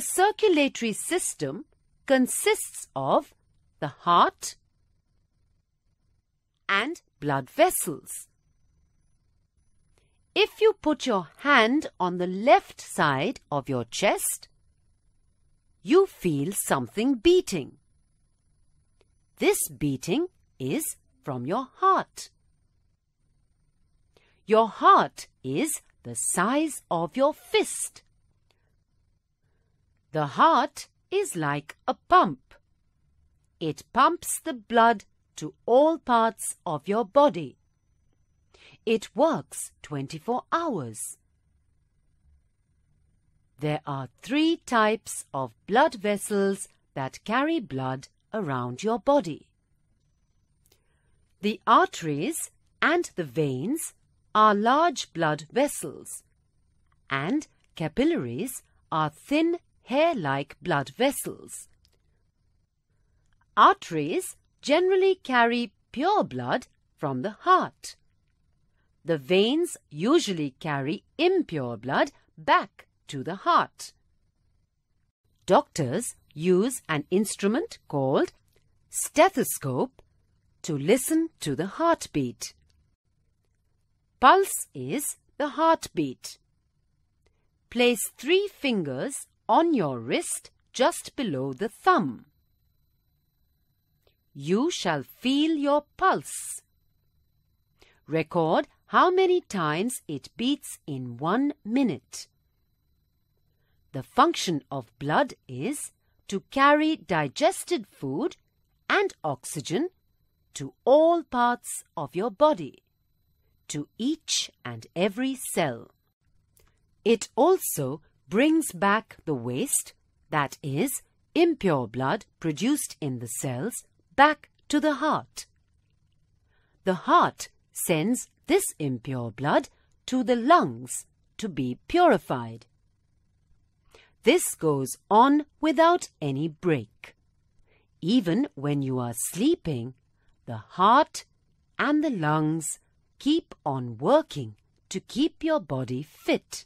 circulatory system consists of the heart and blood vessels. If you put your hand on the left side of your chest, you feel something beating. This beating is from your heart. Your heart is the size of your fist. The heart is like a pump. It pumps the blood to all parts of your body. It works 24 hours. There are three types of blood vessels that carry blood around your body. The arteries and the veins are large blood vessels, and capillaries are thin hair-like blood vessels. Arteries generally carry pure blood from the heart. The veins usually carry impure blood back to the heart. Doctors use an instrument called stethoscope to listen to the heartbeat. Pulse is the heartbeat. Place three fingers on your wrist just below the thumb. You shall feel your pulse. Record how many times it beats in one minute. The function of blood is to carry digested food and oxygen to all parts of your body, to each and every cell. It also brings back the waste, that is, impure blood produced in the cells, back to the heart. The heart sends this impure blood to the lungs to be purified. This goes on without any break. Even when you are sleeping, the heart and the lungs keep on working to keep your body fit.